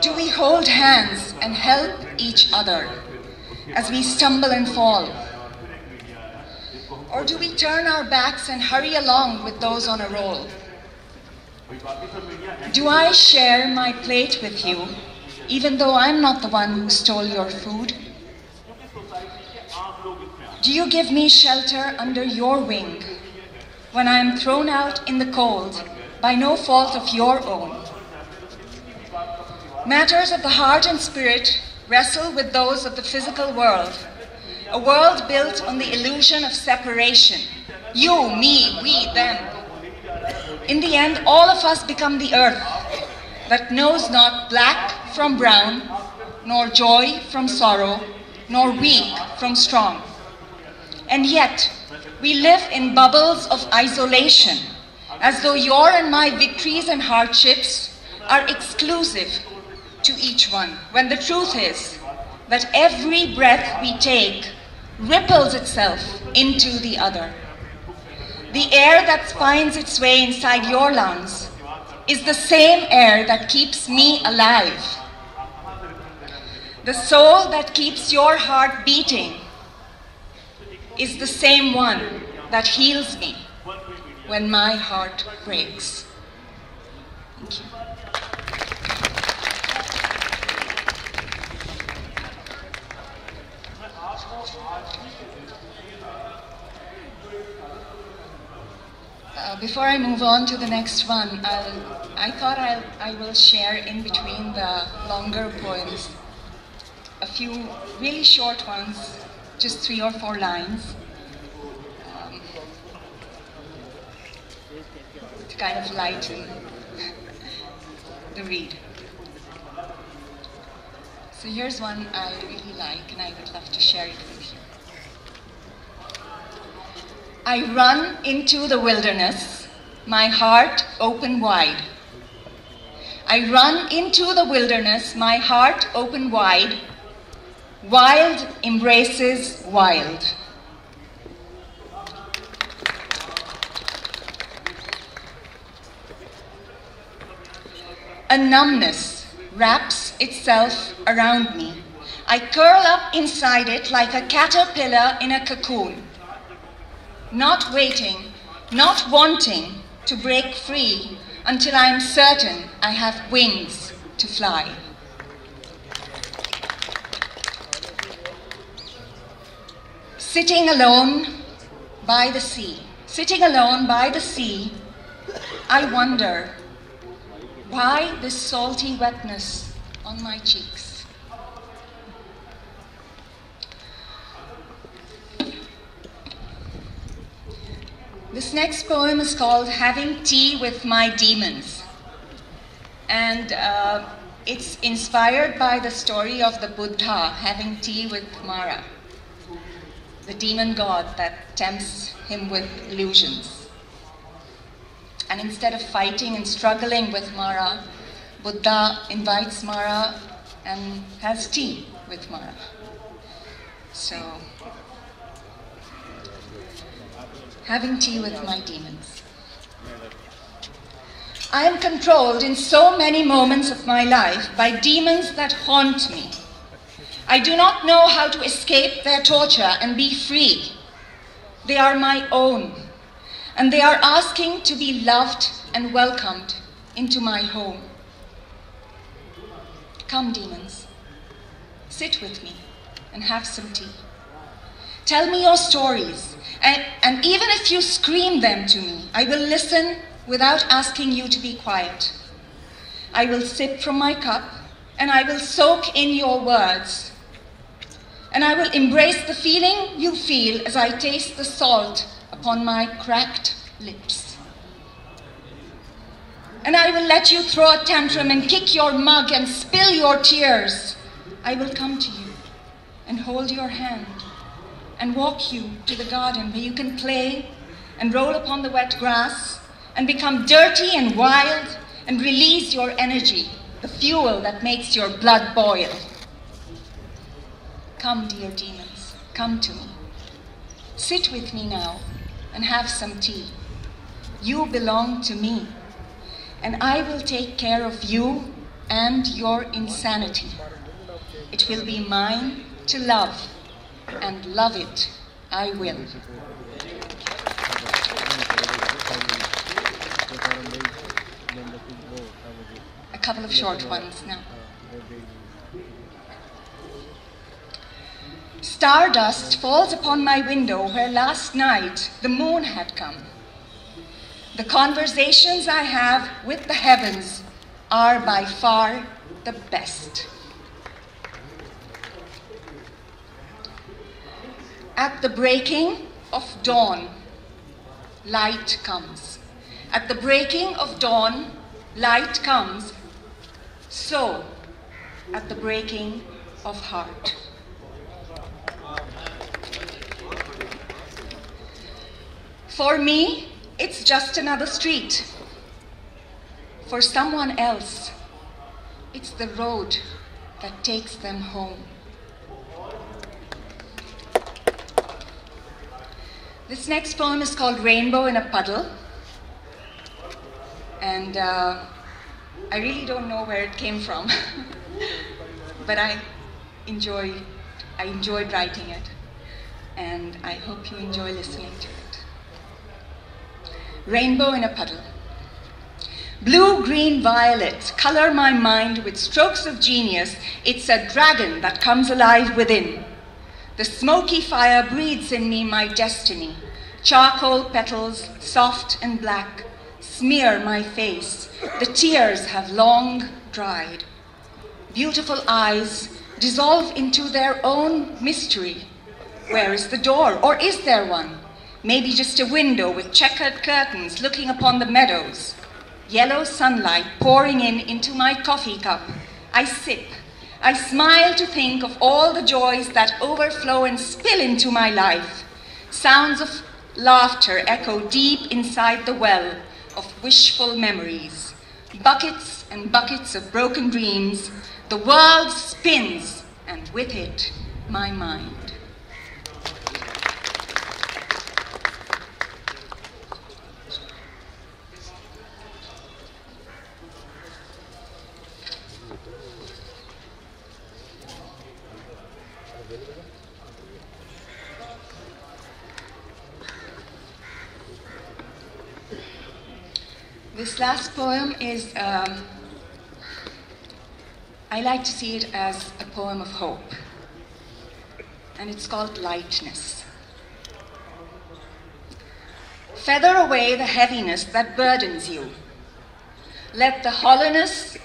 Do we hold hands and help each other as we stumble and fall? Or do we turn our backs and hurry along with those on a roll? Do I share my plate with you, even though I'm not the one who stole your food? Do you give me shelter under your wing when I am thrown out in the cold by no fault of your own? Matters of the heart and spirit wrestle with those of the physical world, a world built on the illusion of separation. You, me, we, them. In the end, all of us become the earth that knows not black from brown, nor joy from sorrow, nor weak from strong. And yet, we live in bubbles of isolation, as though your and my victories and hardships are exclusive to each one, when the truth is that every breath we take ripples itself into the other. The air that finds its way inside your lungs is the same air that keeps me alive. The soul that keeps your heart beating is the same one that heals me when my heart breaks. Thank you. Before I move on to the next one, I'll, I thought I'll, I will share in between the longer poems a few really short ones, just three or four lines, um, to kind of lighten the read. So here's one I really like, and I would love to share it with you. I run into the wilderness, my heart open wide. I run into the wilderness, my heart open wide. Wild embraces wild. A numbness wraps itself around me. I curl up inside it like a caterpillar in a cocoon not waiting, not wanting to break free until I am certain I have wings to fly. Sitting alone by the sea, sitting alone by the sea, I wonder why this salty wetness on my cheeks. This next poem is called Having Tea with My Demons. And uh, it's inspired by the story of the Buddha having tea with Mara, the demon god that tempts him with illusions. And instead of fighting and struggling with Mara, Buddha invites Mara and has tea with Mara. So having tea with my demons. I am controlled in so many moments of my life by demons that haunt me. I do not know how to escape their torture and be free. They are my own, and they are asking to be loved and welcomed into my home. Come, demons, sit with me and have some tea. Tell me your stories, and, and even if you scream them to me, I will listen without asking you to be quiet. I will sip from my cup, and I will soak in your words. And I will embrace the feeling you feel as I taste the salt upon my cracked lips. And I will let you throw a tantrum and kick your mug and spill your tears. I will come to you and hold your hand and walk you to the garden where you can play and roll upon the wet grass and become dirty and wild and release your energy, the fuel that makes your blood boil. Come, dear demons, come to me. Sit with me now and have some tea. You belong to me. and I will take care of you and your insanity. It will be mine to love, and love it I will. A couple of short ones now. Stardust falls upon my window where last night the moon had come. The conversations I have with the heavens are by far the best. At the breaking of dawn, light comes. At the breaking of dawn, light comes. So, at the breaking of heart. For me, it's just another street. For someone else, it's the road that takes them home. This next poem is called Rainbow in a Puddle. And uh, I really don't know where it came from, but I enjoy, I enjoyed writing it. And I hope you enjoy listening to it. Rainbow in a Puddle. Blue, green, violet color my mind with strokes of genius. It's a dragon that comes alive within. The smoky fire breathes in me my destiny. Charcoal petals, soft and black, smear my face. The tears have long dried. Beautiful eyes dissolve into their own mystery. Where is the door? Or is there one? Maybe just a window with checkered curtains looking upon the meadows. Yellow sunlight pouring in into my coffee cup. I sip. I smile to think of all the joys that overflow and spill into my life. Sounds of laughter echo deep inside the well of wishful memories. Buckets and buckets of broken dreams. The world spins, and with it, my mind. This last poem is, um, I like to see it as a poem of hope. And it's called Lightness. Feather away the heaviness that burdens you. Let the hollowness,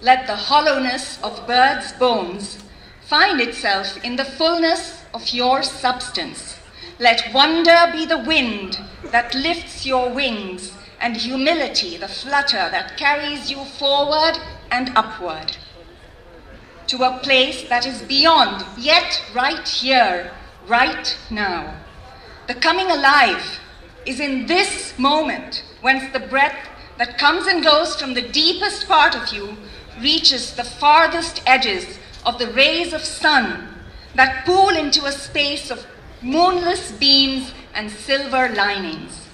let the hollowness of birds' bones find itself in the fullness of your substance. Let wonder be the wind that lifts your wings and humility the flutter that carries you forward and upward to a place that is beyond, yet right here, right now. The coming alive is in this moment, whence the breath that comes and goes from the deepest part of you reaches the farthest edges of the rays of sun that pool into a space of moonless beams and silver linings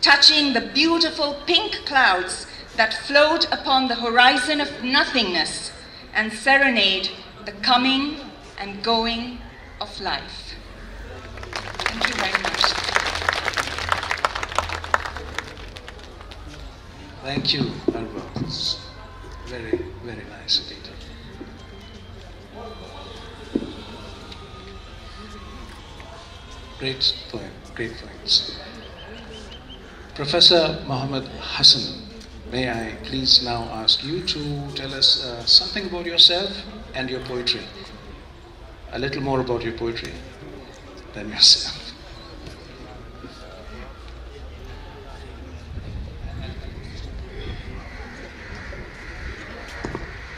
touching the beautiful pink clouds that float upon the horizon of nothingness and serenade the coming and going of life. Thank you very much. Thank you, Anwar. It's very, very nice indeed. Great poem, great points. Professor Mohammed Hassan, may I please now ask you to tell us uh, something about yourself and your poetry? A little more about your poetry than yourself.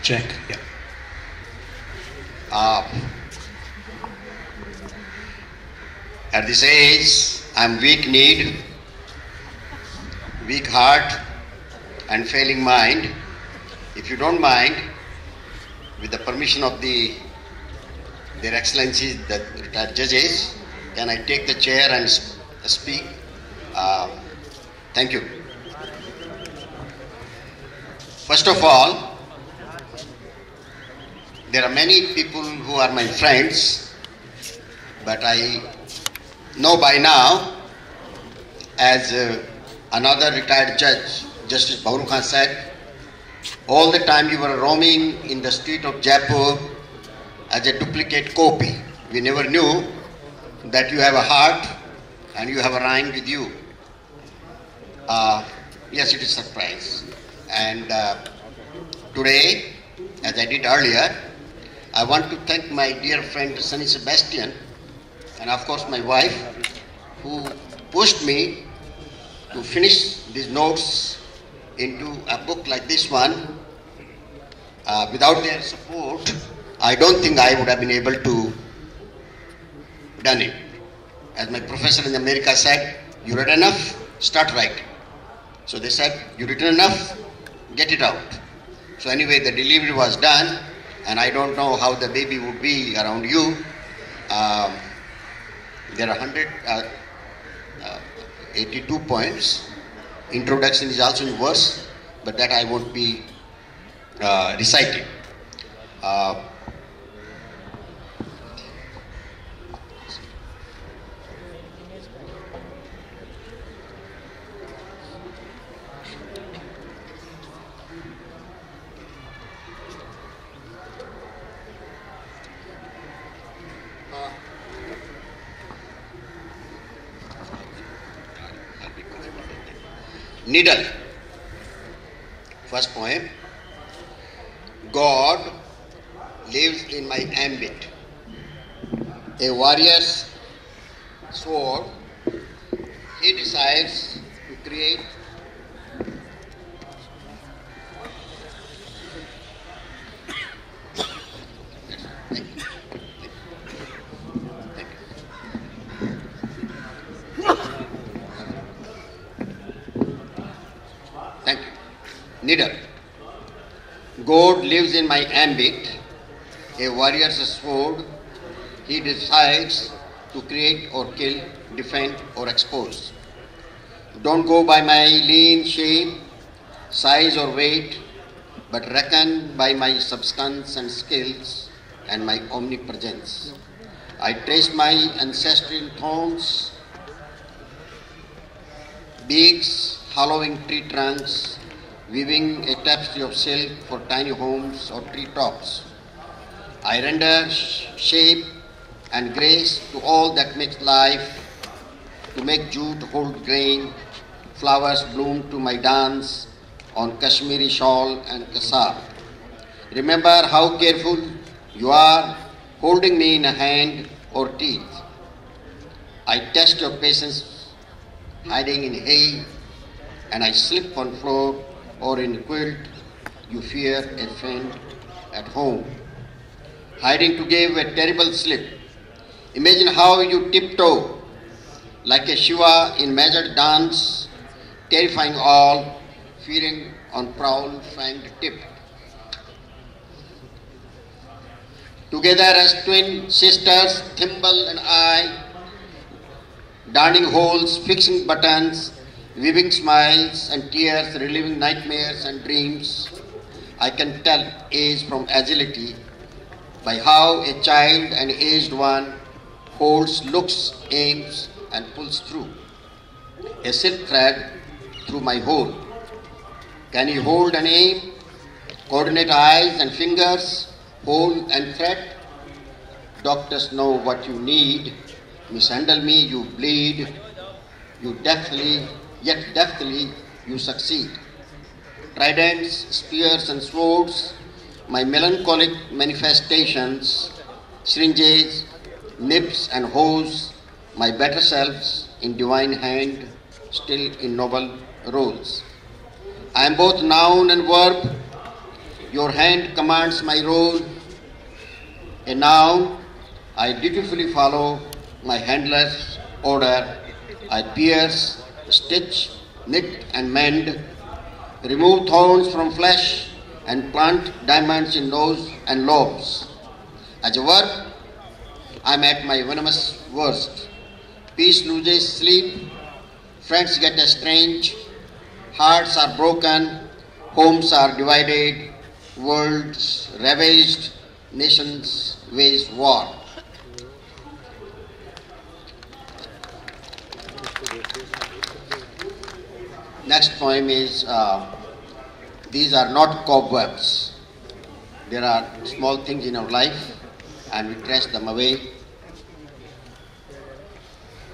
Check, yeah. Uh, at this age, I'm weak kneed, weak heart, and failing mind. If you don't mind, with the permission of the their excellencies, the retired judges, can I take the chair and speak? Uh, thank you. First of all, there are many people who are my friends, but I know by now, as uh, another retired judge, Justice Bauru Khan said, all the time you were roaming in the street of Jaipur as a duplicate copy. We never knew that you have a heart and you have a rhyme with you. Uh, yes, it is a surprise. And uh, today, as I did earlier, I want to thank my dear friend Sunny Sebastian and of course my wife who pushed me to finish these notes into a book like this one. Uh, without their support, I don't think I would have been able to done it. As my professor in America said, you read enough, start writing. So they said, you written enough, get it out. So anyway, the delivery was done, and I don't know how the baby would be around you. Um, there are hundred, uh, uh, points. Introduction is also in verse, but that I won't be uh, reciting. Uh, needle. First poem. God lives in my ambit. A warrior's sword, he decides to create needle. God lives in my ambit, a warrior's sword. He decides to create or kill, defend or expose. Don't go by my lean shape, size or weight, but reckon by my substance and skills and my omnipresence. I trace my ancestral thorns, beaks, hollowing tree trunks, weaving a tapestry of silk for tiny homes or tree tops. I render shape and grace to all that makes life, to make jute hold grain, flowers bloom to my dance on Kashmiri shawl and kasar. Remember how careful you are holding me in a hand or teeth. I test your patience hiding in hay and I slip on floor or in quilt, you fear a friend at home. Hiding to give a terrible slip. Imagine how you tiptoe like a Shiva in measured dance, terrifying all, fearing on prowl fanged tip. Together as twin sisters, Thimble and I, darning holes, fixing buttons, weaving smiles and tears, reliving nightmares and dreams. I can tell age from agility by how a child and aged one holds, looks, aims, and pulls through. A silk thread through my hole. Can you hold and aim? Coordinate eyes and fingers, hold and thread? Doctors know what you need. Mishandle me, you bleed. You deftly yet deftly you succeed. Tridents, spears, and swords, my melancholic manifestations, syringes, nips, and hoes, my better selves in divine hand, still in noble roles. I am both noun and verb. Your hand commands my role. A noun, I dutifully follow my handler's order. I pierce stitch, knit and mend, remove thorns from flesh and plant diamonds in nose and lobes. As a verb, I am at my venomous worst. Peace loses sleep, friends get estranged, hearts are broken, Homes are divided, worlds ravaged, nations wage war. Next poem is uh, These are not cobwebs. There are small things in our life and we trash them away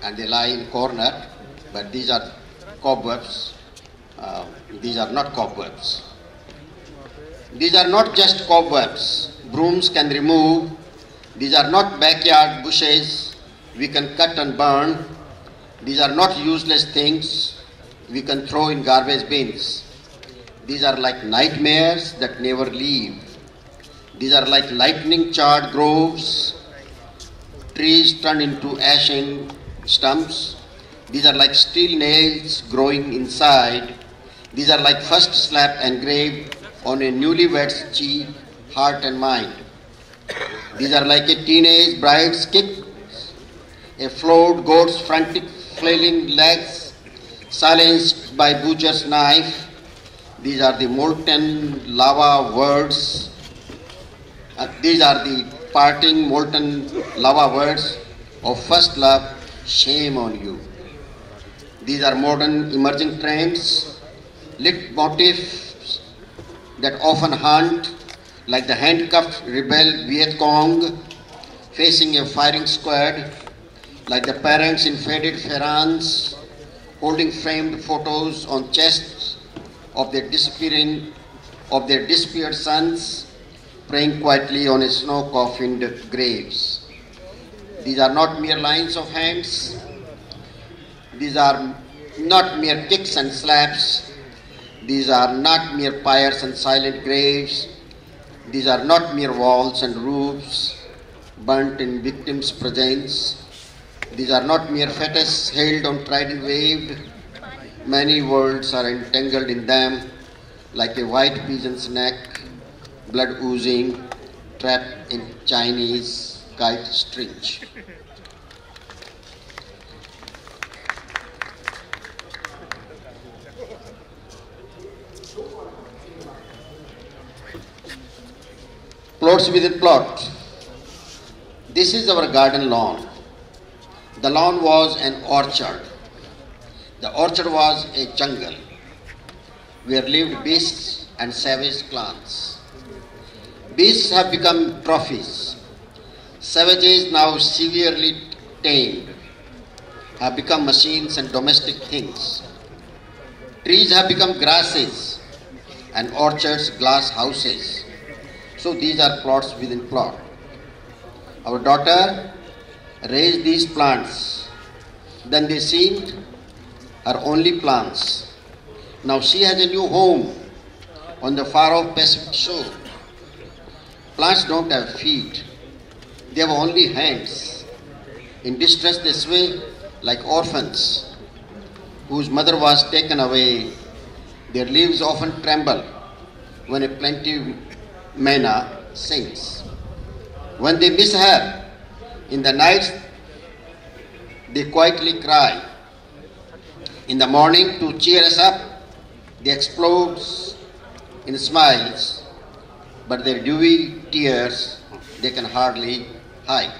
and they lie in corner, but these are cobwebs. Uh, these are not cobwebs. These are not just cobwebs. Brooms can remove. These are not backyard bushes we can cut and burn. These are not useless things we can throw in garbage bins. These are like nightmares that never leave. These are like lightning charred groves, trees turned into ashen stumps. These are like steel nails growing inside. These are like first slap engraved on a newlywed's cheek, heart and mind. These are like a teenage bride's kick, a flawed goat's frantic flailing legs, silenced by butcher's knife. These are the molten lava words uh, these are the parting molten lava words of first love, shame on you. These are modern emerging trends, leitmotifs that often haunt like the handcuffed rebel Viet Cong facing a firing squad, like the parents in faded pherans holding framed photos on chests of their disappearing of their disappeared sons praying quietly on snow coffined graves. These are not mere lines of hands. These are not mere kicks and slaps. These are not mere pyres and silent graves. These are not mere walls and roofs burnt in victims' presence. These are not mere fetus held on trident waved. Many worlds are entangled in them like a white pigeon's neck blood oozing, trapped in Chinese kite strings. Plots within plot. This is our garden lawn. The lawn was an orchard. The orchard was a jungle where lived beasts and savage clans. Beasts have become trophies. Savages, now severely tamed, have become machines and domestic things. Trees have become grasses and orchards glass houses. So these are plots within plot. Our daughter raised these plants. Then they seemed her only plants. Now she has a new home on the far off Pacific shore. Plants don't have feet, they have only hands. In distress, they sway like orphans whose mother was taken away. Their leaves often tremble when a plaintive manna sings. When they miss her, in the night, they quietly cry. In the morning, to cheer us up, they explode in smiles but their dewy tears they can hardly hide.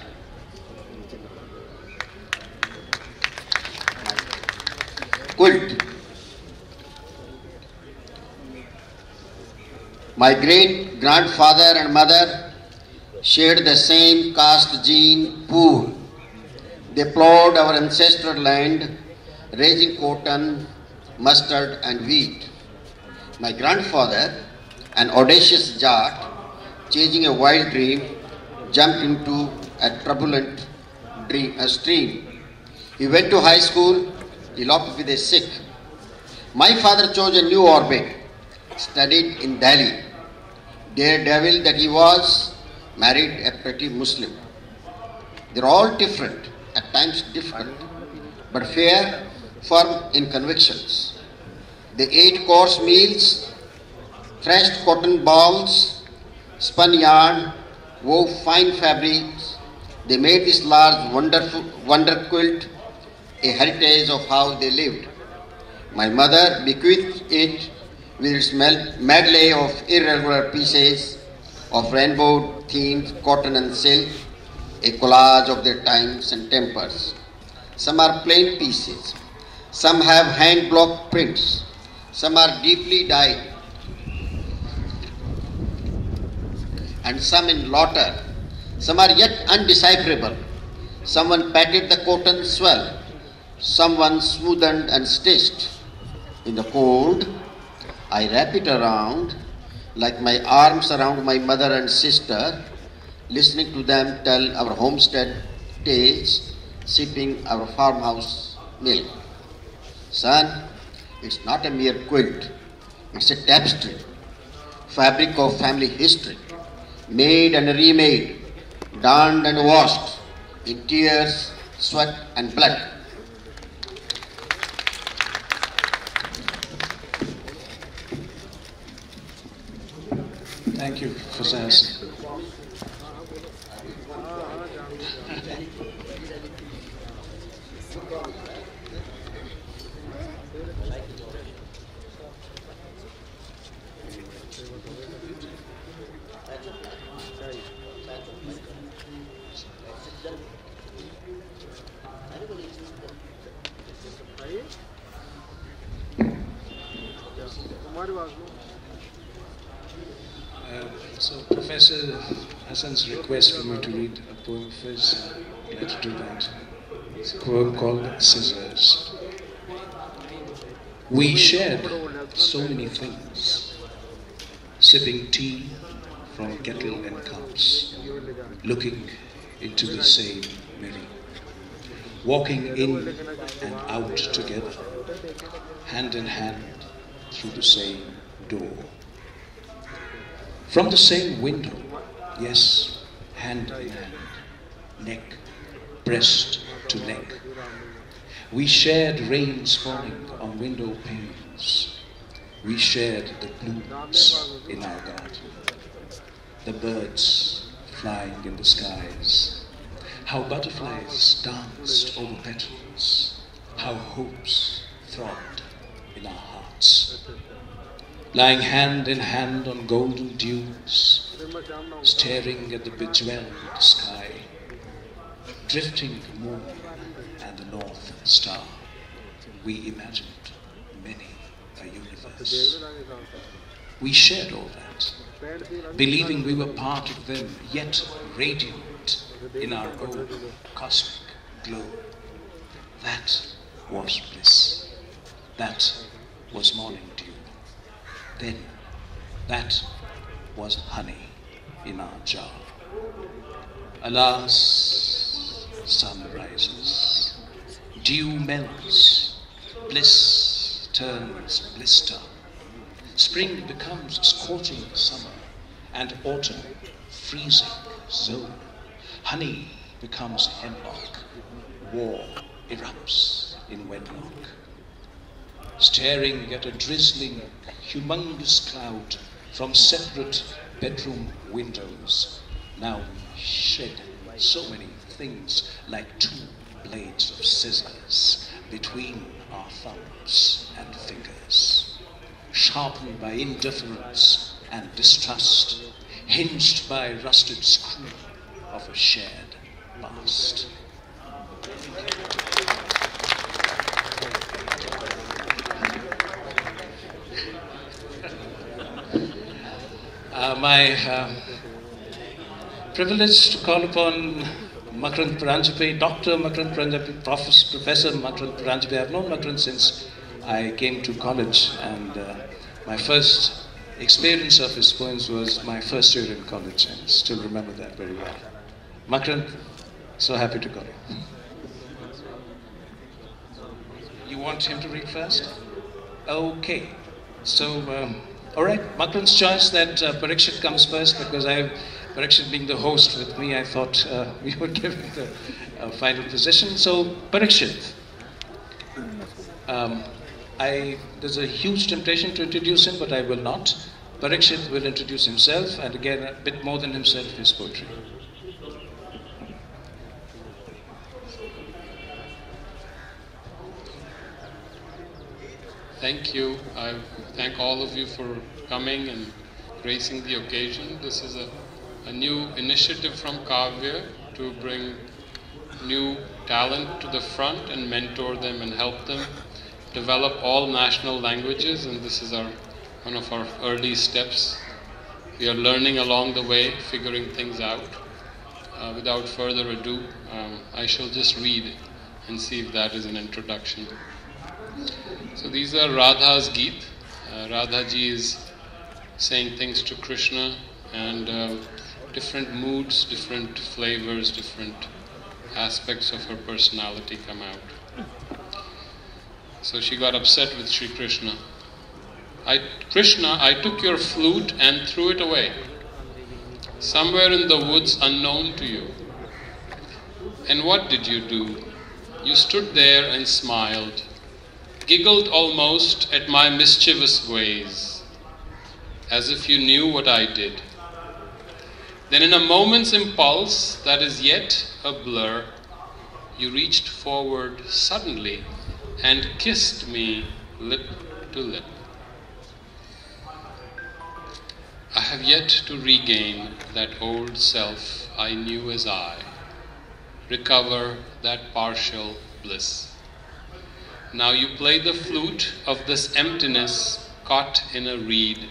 Quilt. My great grandfather and mother shared the same caste gene pool. They plowed our ancestral land, raising cotton, mustard, and wheat. My grandfather an audacious Jat, chasing a wild dream, jumped into a turbulent dream, a stream. He went to high school, eloped with a Sikh. My father chose a new orbit, studied in Delhi. Daredevil that he was, married a pretty Muslim. They're all different, at times different, but fair, firm in convictions. They ate coarse meals threshed cotton balls, spun yarn, wove fine fabrics. They made this large wonderful wonder quilt a heritage of how they lived. My mother bequeathed it with its medley of irregular pieces of rainbow themed cotton and silk, a collage of their times and tempers. Some are plain pieces, some have hand block prints, some are deeply dyed, and some in lauter, some are yet undecipherable. Someone patted the cotton swell, someone smoothened and stitched. In the cold, I wrap it around like my arms around my mother and sister, listening to them tell our homestead tales, sipping our farmhouse milk. Son, it's not a mere quilt, it's a tapestry, fabric of family history, made and remade, darned and washed in tears, sweat, and blood. Thank you, Professor Hassan. Uh, so, Professor Hassan's request for me to read a poem of his, uh, to do that. It's a poem called Scissors. We shared so many things, sipping tea from kettle and cups, looking into the same mirror, walking in and out together, hand in hand through the same door. From the same window, yes, hand in hand, neck, breast to neck. We shared rains falling on window panes. We shared the blooms in our garden, the birds flying in the skies, how butterflies danced over petals, how hopes throbbed in our hearts lying hand in hand on golden dunes, staring at the bejeweled sky, drifting the moon and the north star, we imagined many a universe. We shared all that, believing we were part of them, yet radiant in our own cosmic glow. That was bliss. That was morning dew. Then that was honey in our jar. Alas, sun rises, dew melts, bliss turns blister. Spring becomes scorching summer, and autumn freezing zone. Honey becomes hemlock, war erupts in wedlock staring at a drizzling, humongous cloud from separate bedroom windows, now we shed so many things like two blades of scissors between our thumbs and fingers, sharpened by indifference and distrust, hinged by rusted screw of a shared past. Uh, my uh, privilege to call upon Makarand Paranjape, Dr. Makarand Paranjape, Professor Makarand Paranjape. I've known Makarand since I came to college, and uh, my first experience of his poems was my first year in college, and I still remember that very well. Makarand, so happy to call you. You want him to read first? Okay. So, um, all right, Makarand's choice that uh, Parikshit comes first because I, Parikshit being the host with me, I thought uh, we would give him the uh, final position. So, Parikshit, um, I, there's a huge temptation to introduce him, but I will not. Parikshit will introduce himself, and again, a bit more than himself, his poetry. Thank you. I thank all of you for coming and gracing the occasion. This is a, a new initiative from Kavya to bring new talent to the front and mentor them and help them develop all national languages. And this is our one of our early steps. We are learning along the way, figuring things out. Uh, without further ado, um, I shall just read and see if that is an introduction. So these are Radha's Geet. Uh, Radha ji is saying things to Krishna and uh, different moods, different flavors, different aspects of her personality come out. So she got upset with Sri Krishna. I, Krishna, I took your flute and threw it away, somewhere in the woods unknown to you. And what did you do? You stood there and smiled giggled almost at my mischievous ways, as if you knew what I did. Then, in a moment's impulse that is yet a blur, you reached forward suddenly and kissed me lip to lip. I have yet to regain that old self I knew as I, recover that partial bliss. Now you play the flute of this emptiness caught in a reed.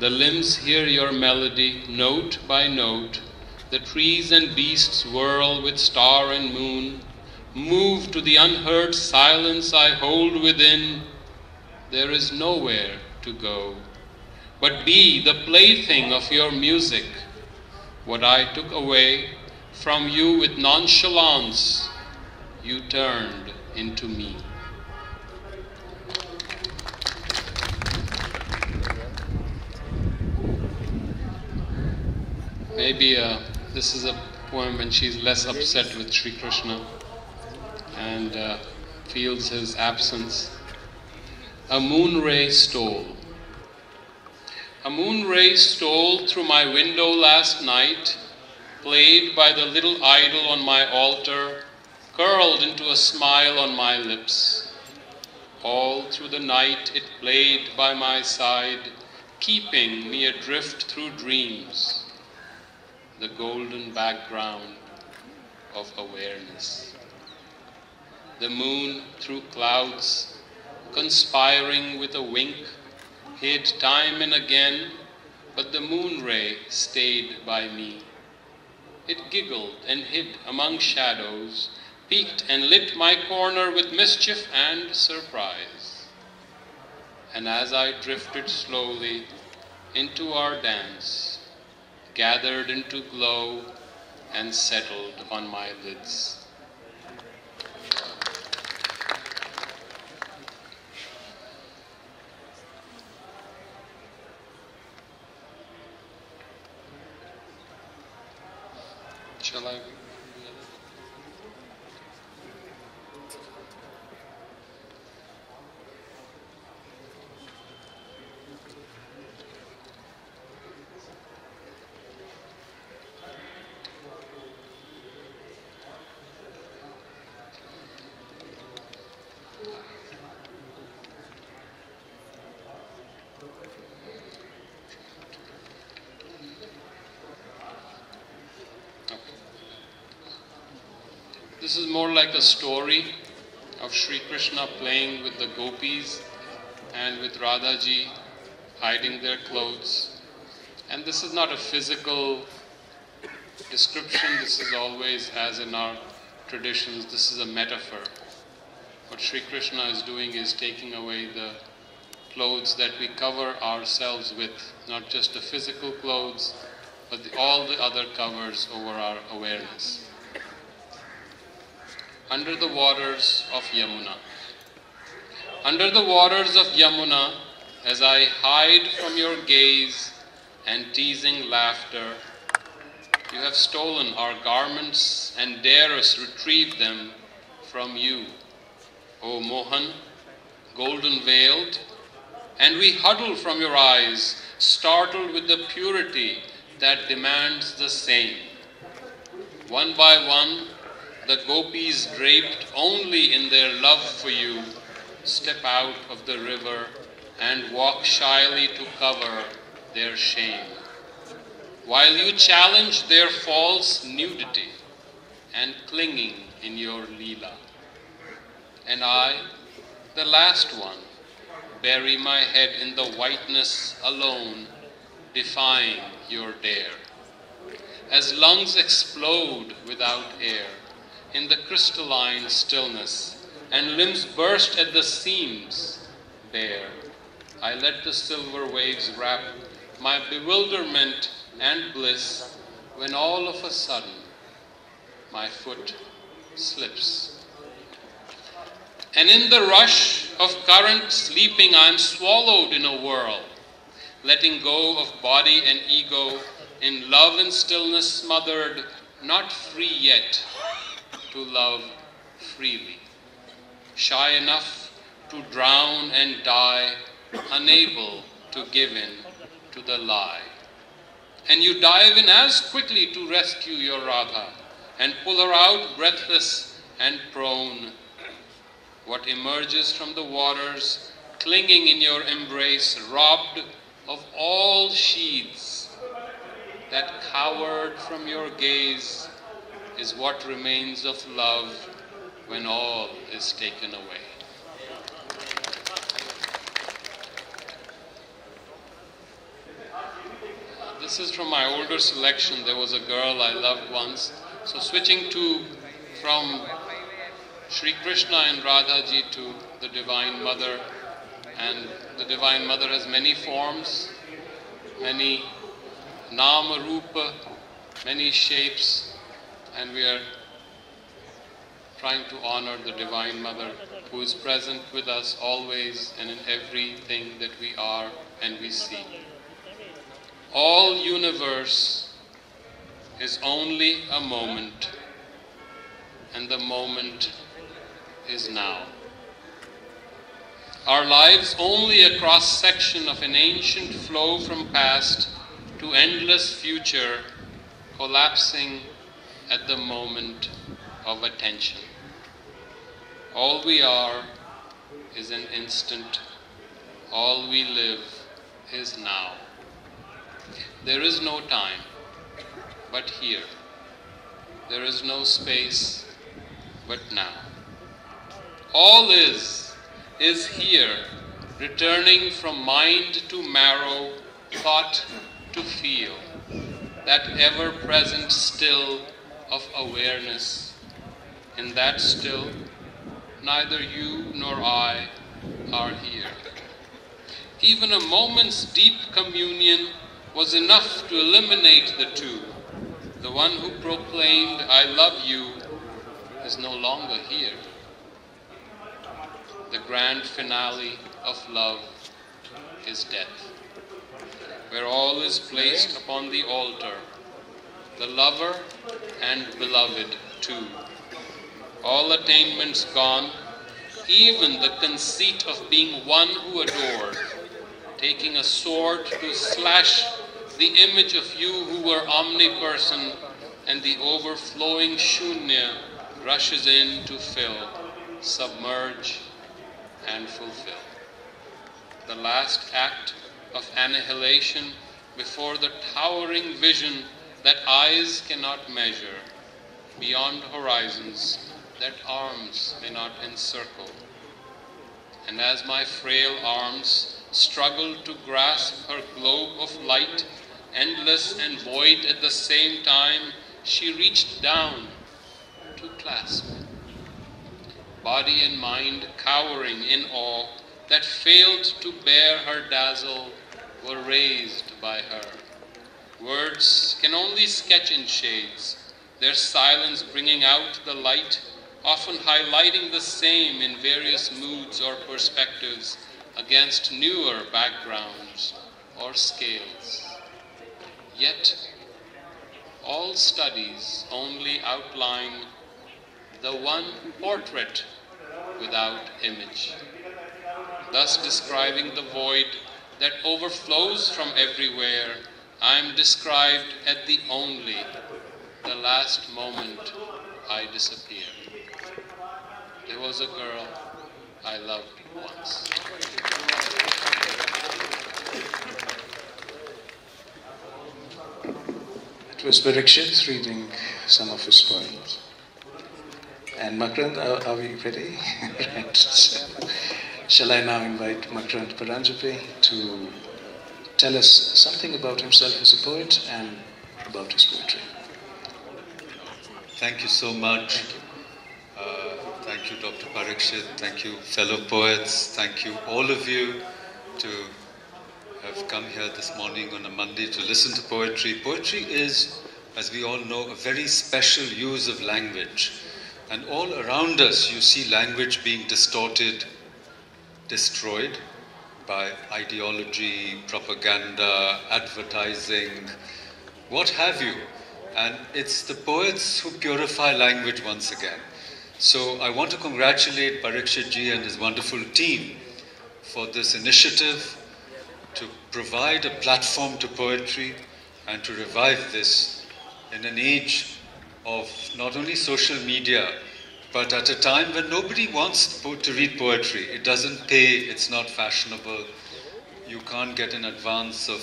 The limbs hear your melody note by note. The trees and beasts whirl with star and moon. Move to the unheard silence I hold within. There is nowhere to go. But be the plaything of your music. What I took away from you with nonchalance, you turned into me. Maybe uh, this is a poem when she's less upset with Sri Krishna and uh, feels his absence. A moon ray stole. A moon ray stole through my window last night, played by the little idol on my altar, curled into a smile on my lips. All through the night it played by my side, keeping me adrift through dreams the golden background of awareness. The moon through clouds, conspiring with a wink, hid time and again, but the moon ray stayed by me. It giggled and hid among shadows, peeked and lit my corner with mischief and surprise. And as I drifted slowly into our dance, gathered into glow and settled on my lids. Shall I? This is more like a story of Sri Krishna playing with the gopis and with Radhaji hiding their clothes. And this is not a physical description, this is always, as in our traditions, this is a metaphor. What Sri Krishna is doing is taking away the clothes that we cover ourselves with, not just the physical clothes, but the, all the other covers over our awareness under the waters of Yamuna. Under the waters of Yamuna, as I hide from your gaze and teasing laughter, you have stolen our garments and dare us retrieve them from you, O Mohan, golden veiled, and we huddle from your eyes, startled with the purity that demands the same. One by one, the gopis draped only in their love for you step out of the river and walk shyly to cover their shame. While you challenge their false nudity and clinging in your Leela. And I, the last one, bury my head in the whiteness alone, defying your dare. As lungs explode without air in the crystalline stillness, and limbs burst at the seams There, I let the silver waves wrap my bewilderment and bliss when all of a sudden my foot slips. And in the rush of current sleeping, I am swallowed in a whirl, letting go of body and ego, in love and stillness smothered, not free yet to love freely. Shy enough to drown and die, unable to give in to the lie. And you dive in as quickly to rescue your Radha and pull her out breathless and prone. What emerges from the waters, clinging in your embrace, robbed of all sheaths, that cowered from your gaze, is what remains of love when all is taken away. This is from my older selection. There was a girl I loved once. So switching to from Sri Krishna and Radha ji to the Divine Mother, and the Divine Mother has many forms, many nama rupa, many shapes, and we are trying to honor the Divine Mother who is present with us always and in everything that we are and we see. All universe is only a moment, and the moment is now. Our lives only a cross section of an ancient flow from past to endless future, collapsing at the moment of attention. All we are is an instant, all we live is now. There is no time but here. There is no space but now. All is, is here, returning from mind to marrow, thought to feel, that ever present still of awareness. In that still, neither you nor I are here. Even a moment's deep communion was enough to eliminate the two. The one who proclaimed, I love you, is no longer here. The grand finale of love is death, where all is placed upon the altar, the lover and beloved too. All attainments gone, even the conceit of being one who adored, taking a sword to slash the image of you who were omniperson, and the overflowing shunya rushes in to fill, submerge, and fulfill. The last act of annihilation before the towering vision that eyes cannot measure, beyond horizons that arms may not encircle. And as my frail arms struggle to grasp her globe of light, endless and void at the same time, she reached down to clasp. Body and mind cowering in awe that failed to bear her dazzle were raised by her. Words can only sketch in shades, their silence bringing out the light, often highlighting the same in various moods or perspectives against newer backgrounds or scales. Yet, all studies only outline the one portrait without image, thus describing the void that overflows from everywhere. I am described at the only, the last moment I disappear. There was a girl I loved once. It was Parikshit reading some of his poems. And Makarand, are, are we ready? Shall I now invite Makarand Paranjape to tell us something about himself as a poet and about his poetry? Thank you so much. Uh, thank you, Dr. Parikshit. Thank you, fellow poets. Thank you, all of you, to have come here this morning on a Monday to listen to poetry. Poetry is, as we all know, a very special use of language. And all around us, you see language being distorted, destroyed by ideology, propaganda, advertising, what have you. And it's the poets who purify language once again. So I want to congratulate Parikshit ji and his wonderful team for this initiative to provide a platform to poetry and to revive this in an age of not only social media, but at a time when nobody wants to read poetry. It doesn't pay, it's not fashionable. You can't get an advance of,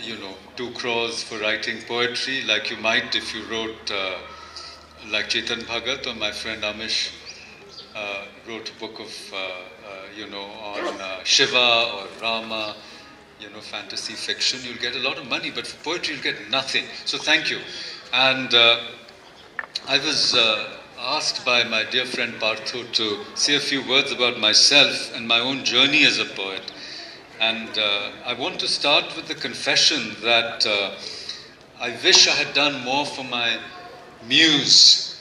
you know, two crores for writing poetry like you might if you wrote, uh, like Chetan Bhagat or my friend Amish uh, wrote a book of, uh, uh you know, on uh, Shiva or Rama you know, fantasy fiction, you'll get a lot of money, but for poetry, you'll get nothing. So thank you. And uh, I was asked by my dear friend Partho to say a few words about myself and my own journey as a poet. And uh, I want to start with the confession that uh, I wish I had done more for my muse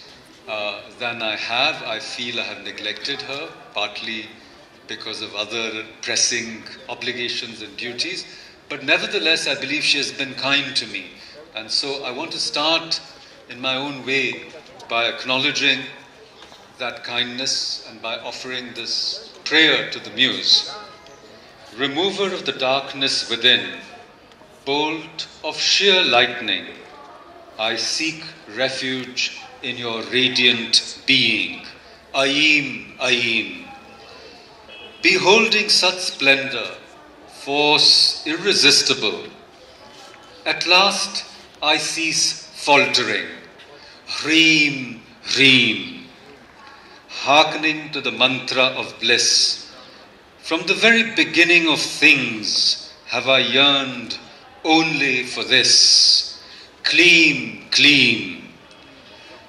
uh, than I have. I feel I have neglected her, partly because of other pressing obligations and duties. But nevertheless, I believe she has been kind to me. And so I want to start in my own way by acknowledging that kindness and by offering this prayer to the Muse. Remover of the darkness within, bolt of sheer lightning, I seek refuge in your radiant being. Aim, Aim. Beholding such splendor, force irresistible, at last I cease faltering. Reem, reem, hearkening to the mantra of bliss. From the very beginning of things have I yearned only for this. Kleem, kleem.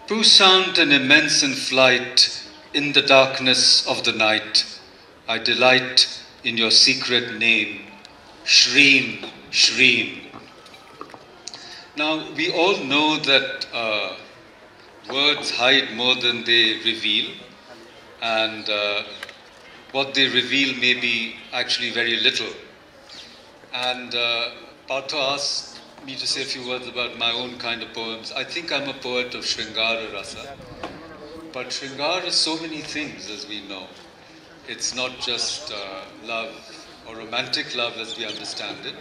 Puissant and immense in flight, in the darkness of the night, I delight in your secret name, Shreem, Shreem. Now, we all know that uh, words hide more than they reveal, and uh, what they reveal may be actually very little. And uh, Partho asked me to say a few words about my own kind of poems. I think I'm a poet of Shringara Rasa, but Shringara is so many things, as we know. It's not just uh, love or romantic love as we understand it,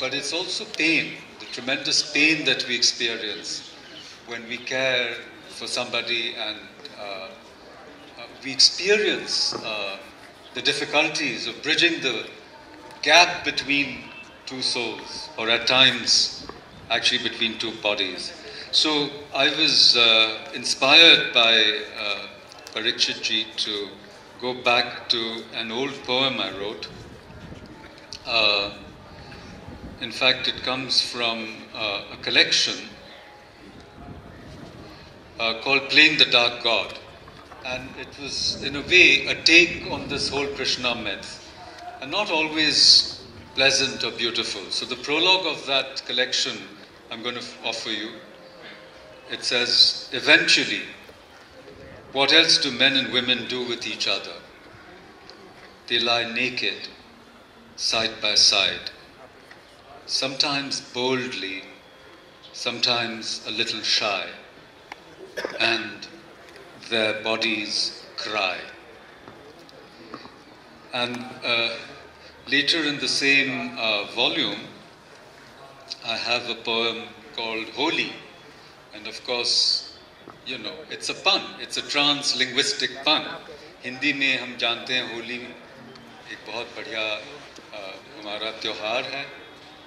but it's also pain, the tremendous pain that we experience when we care for somebody and uh, uh, we experience uh, the difficulties of bridging the gap between two souls, or at times actually between two bodies. So I was uh, inspired by uh, Parikshit ji to go back to an old poem I wrote. Uh, in fact, it comes from uh, a collection uh, called Playing the Dark God. And it was, in a way, a take on this whole Krishna myth, and not always pleasant or beautiful. So, the prologue of that collection I'm going to offer you. It says, Eventually, what else do men and women do with each other? They lie naked, side by side, sometimes boldly, sometimes a little shy, and their bodies cry. And uh, later in the same uh, volume, I have a poem called Holy. And of course, you know, it's a pun, it's a trans linguistic pun. Hindi में हम जानते हैं होली एक बहुत बढ़िया आ, हमारा त्यौहार है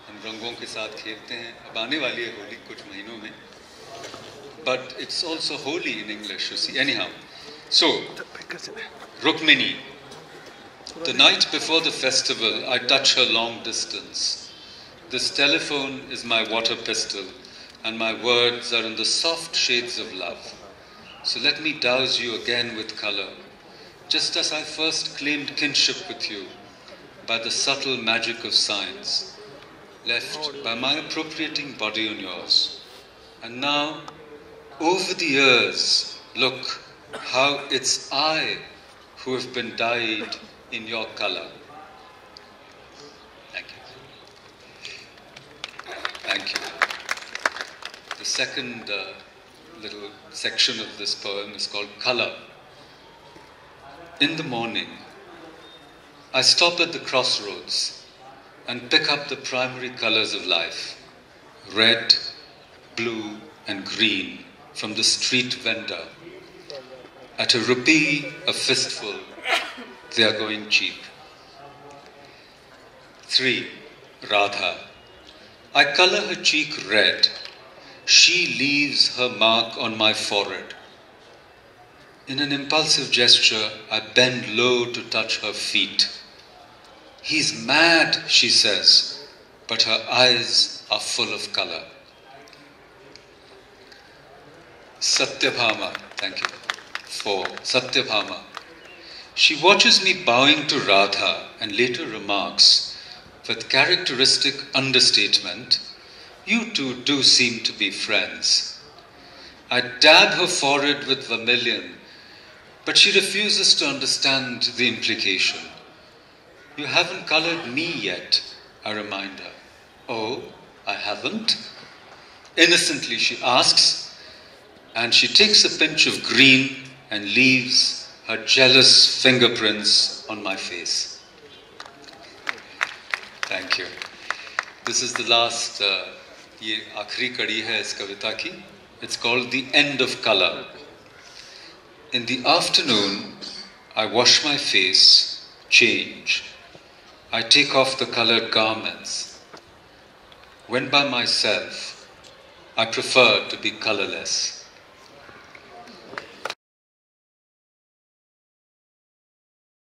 हम रंगों के साथ खेलते हैं अब आने वाली है होली कुछ महीनों में but it's also holy in English, you see. Anyhow, so Rukmini. The night before the festival, I touch her long distance. This telephone is my water pistol, and my words are in the soft shades of love. So let me douse you again with color, just as I first claimed kinship with you by the subtle magic of science, left by my appropriating body on yours. And now over the years, look how it's I who have been dyed in your color. Thank you. Thank you. The second uh, little section of this poem is called Color. In the morning, I stop at the crossroads and pick up the primary colors of life red, blue, and green from the street vendor. At a rupee a fistful, they are going cheap. 3. Radha. I color her cheek red. She leaves her mark on my forehead. In an impulsive gesture, I bend low to touch her feet. He's mad, she says, but her eyes are full of color. Satyabhama, thank you. 4. Satyabhama. She watches me bowing to Radha and later remarks, with characteristic understatement, You two do seem to be friends. I dab her forehead with vermilion, but she refuses to understand the implication. You haven't colored me yet, I remind her. Oh, I haven't? Innocently, she asks, and she takes a pinch of green and leaves her jealous fingerprints on my face. Thank you. This is the last, uh. It's called The End of Color. In the afternoon, I wash my face, change. I take off the colored garments. When by myself, I prefer to be colorless.